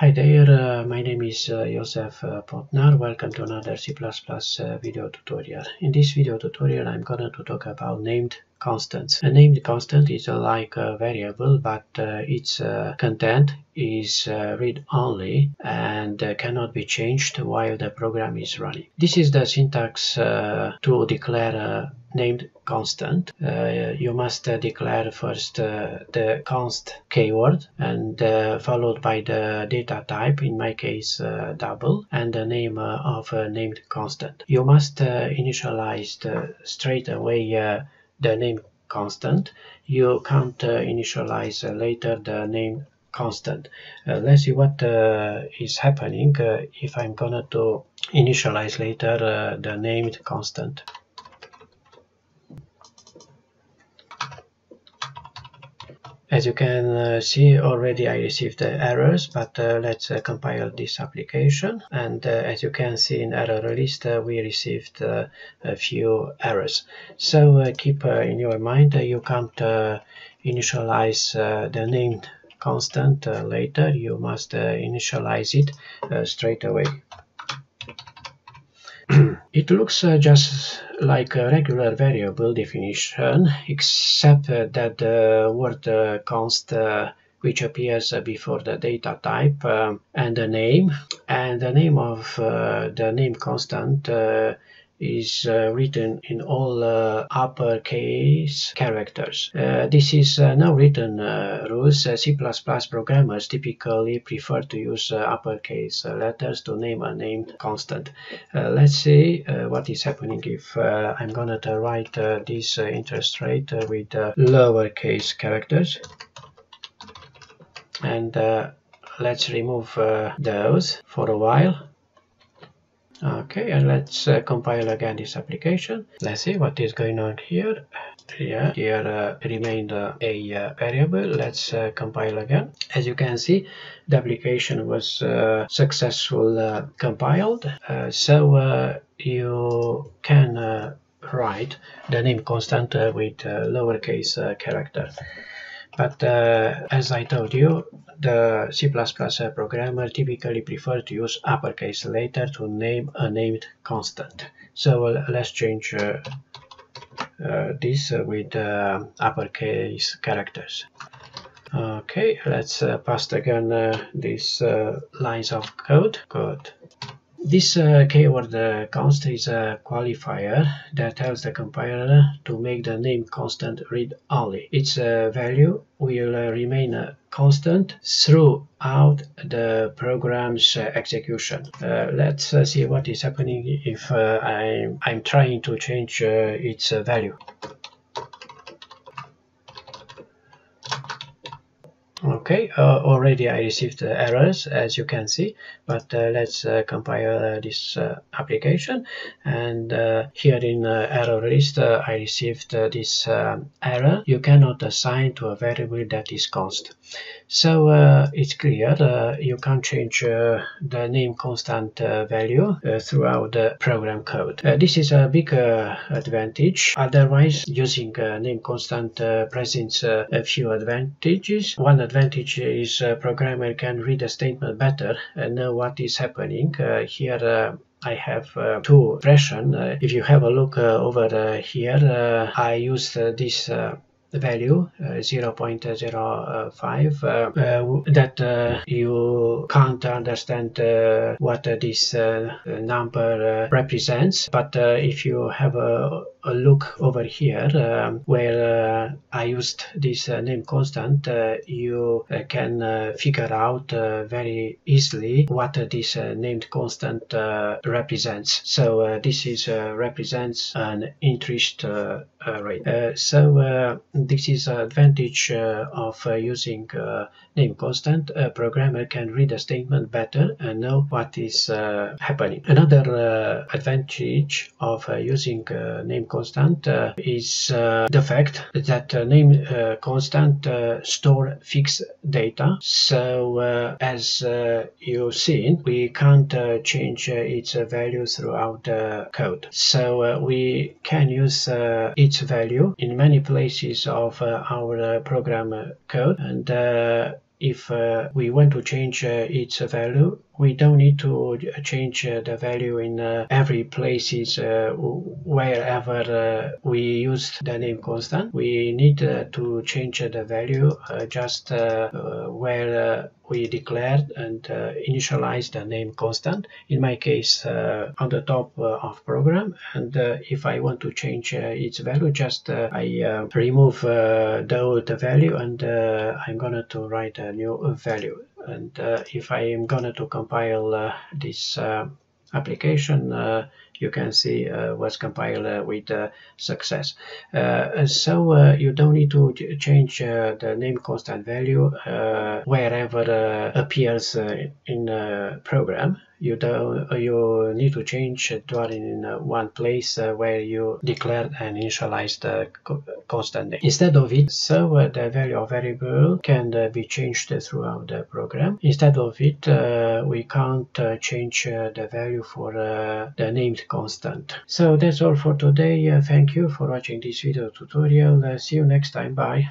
Hi there, uh, my name is uh, Josef uh, Potnar. Welcome to another C++ uh, video tutorial. In this video tutorial I'm going to talk about named constants. A named constant is like a variable but uh, its uh, content is uh, read-only and cannot be changed while the program is running. This is the syntax to declare a named constant. Uh, you must uh, declare first uh, the const keyword and followed by the data type, in my case double, and the name of a named constant. You must initialize straight away the name constant. You can't initialize later the name constant. Uh, let's see what uh, is happening uh, if I'm gonna to initialize later the named constant. As you can uh, see already I received uh, errors but uh, let's uh, compile this application and uh, as you can see in error list uh, we received a few errors. So keep in your mind you can't initialize the named constant later you must initialize it straight away. It looks uh, just like a regular variable definition, except uh, that the word uh, const uh, which appears before the data type um, and the name, and the name of uh, the name constant uh, is uh, written in all uh, uppercase characters. Uh, this is uh, no written uh, rules. Uh, C++ programmers typically prefer to use uppercase letters to name a named constant. let's see what is happening if I'm gonna write this interest rate with lowercase characters. And let's remove those for a while okay and let's uh, compile again this application. Let's see what is going on here. Yeah here uh, remained uh, a uh, variable. Let's uh, compile again. As you can see the application was uh, successful compiled. So you can write the name constant with lowercase character but uh, as I told you, the C++ programmer typically prefer to use uppercase later to name a named constant. So uh, let's change uh, uh this with uh, uppercase characters. Okay, let's paste again these lines of code. Good. This uh, keyword uh, const is a qualifier that tells the compiler to make the name constant read only. Its uh, value will uh, remain uh, constant throughout the program's uh, execution. let's see what is happening if I'm, I'm trying to change its value. Okay, uh, already I received uh, errors as you can see, but uh, let's uh, compile uh, this uh, application. And here in error list, I received this error. You cannot assign to a variable that is const. So uh, it's clear uh, you can change uh, the name constant uh, value uh, throughout the program code. Uh, this is a big advantage. Otherwise, using name constant presents a few advantages. One advantage is programmer can read a statement better and know what is happening. here I have uh, two expression. Uh, if you have a look uh, over here, I use this value uh, uh, 0.05 uh, uh, that uh, you can't understand uh, what this number represents. But if you have a, a look over here um, where I used this name constant you can figure out very easily what this named constant represents. So this is represents an interest Uh, rate uh, so uh, this is an advantage uh, of uh, using uh, name constant. A programmer can read a statement better and know what is happening. Another advantage of using name constant is the fact that name constant store fixed data. So as you've seen, we can't change its value throughout the code. So we can use its value in many places of uh, our uh, program code. And uh, if uh, we want to change uh, its value, we don't need to change uh, the value in uh, every places uh, wherever uh, we use the name constant. We need to change the value just where we declared and uh, initialized the name constant. In my case uh, on the top uh, of program. And if I want to change its value just I remove the old value and I'm gonna to write a new value and uh, if I am gonna to compile uh, this uh, application you can see uh, was compiled uh, with uh, success. Uh, so uh, you don't need to change uh, the name constant value wherever appears in the program you don't you need to change it in one place where you declared and initialized the constant name. Instead of it, so the value of variable can be changed throughout the program. Instead of it, we can't change the value for the named constant. So that's all for today. Uh, thank you for watching this video tutorial. Uh, see you next time. Bye.